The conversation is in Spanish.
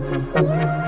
Gracias.